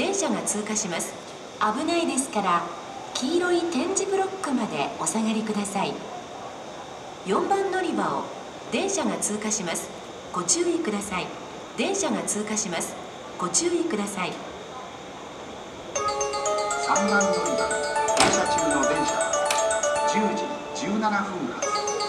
電車が通過します。危ないですから黄色い点字ブロックまでお下がりください。4番乗り場を電車が通過します。ご注意ください。電車が通過します。ご注意ください。3番乗り場停車中の電車。10時17分発